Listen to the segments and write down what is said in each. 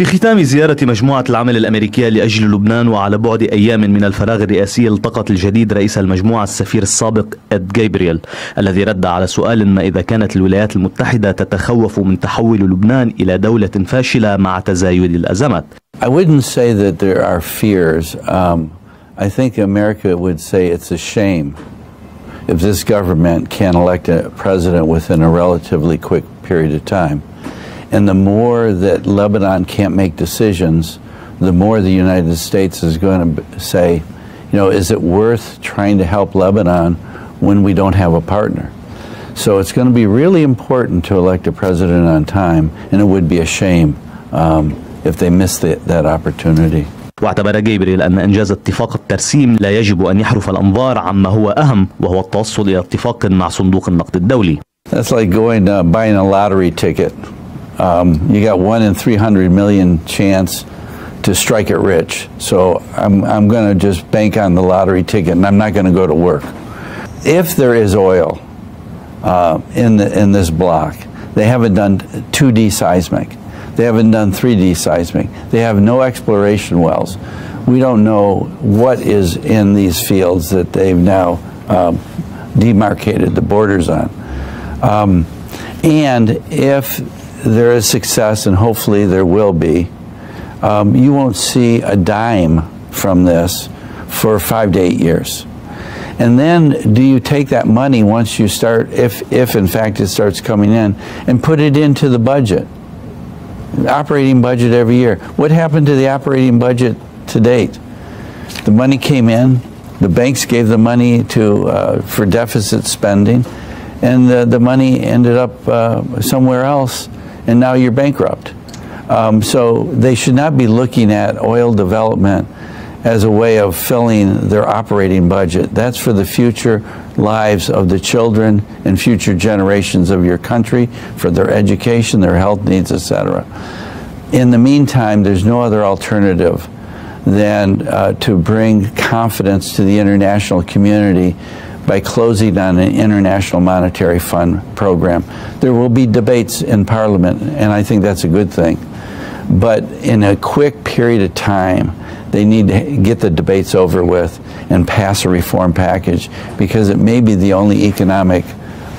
في ختام زيارة مجموعة العمل الأمريكية لأجل لبنان وعلى بعد أيام من الفراغ الرئاسي التقط الجديد رئيس المجموعة السفير السابق إد جابرييل الذي رد على سؤال ما إذا كانت الولايات المتحدة تتخوف من تحول لبنان إلى دولة فاشلة مع تزايد الأزمات I wouldn't say that there are fears. Um, I think America would say it's a shame if this government can't elect a president within a relatively quick period of time. And the more that Lebanon can't make decisions, the more the United States is going to say, you know, is it worth trying to help Lebanon when we don't have a partner? So it's going to be really important to elect a president on time, and it would be a shame um, if they miss the, that opportunity. واعتبر غبريال أن إنجاز اتفاق الترسيم لا يجب أن يحرف الأنظار عما هو أهم وهو التوصل إلى اتفاق مع صندوق النقد الدولي. That's like going uh, buying a lottery ticket. Um, you got one in 300 million chance to strike it rich. So I'm, I'm going to just bank on the lottery ticket and I'm not going to go to work. If there is oil uh, in, the, in this block, they haven't done 2D seismic. They haven't done 3D seismic. They have no exploration wells. We don't know what is in these fields that they've now um, demarcated the borders on. Um, and if there is success, and hopefully there will be, um, you won't see a dime from this for five to eight years. And then do you take that money once you start, if, if in fact it starts coming in, and put it into the budget? Operating budget every year. What happened to the operating budget to date? The money came in, the banks gave the money to, uh, for deficit spending, and the, the money ended up uh, somewhere else, and now you're bankrupt. Um, so they should not be looking at oil development as a way of filling their operating budget. That's for the future lives of the children and future generations of your country, for their education, their health needs, etc. In the meantime, there's no other alternative than uh, to bring confidence to the international community by closing on an international monetary fund program. There will be debates in Parliament, and I think that's a good thing. But in a quick period of time, they need to get the debates over with and pass a reform package because it may be the only economic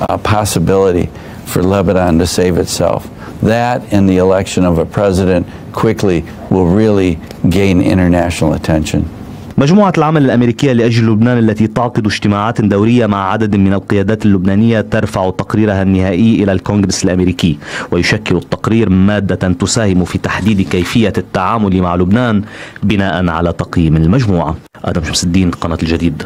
uh, possibility for Lebanon to save itself. That and the election of a president quickly will really gain international attention. مجموعة العمل الأمريكية لأجل لبنان التي تعقد اجتماعات دورية مع عدد من القيادات اللبنانية ترفع تقريرها النهائي إلى الكونغرس الأمريكي ويشكل التقرير مادة تساهم في تحديد كيفية التعامل مع لبنان بناء على تقييم المجموعة. آدم شمس الدين قناة الجديد.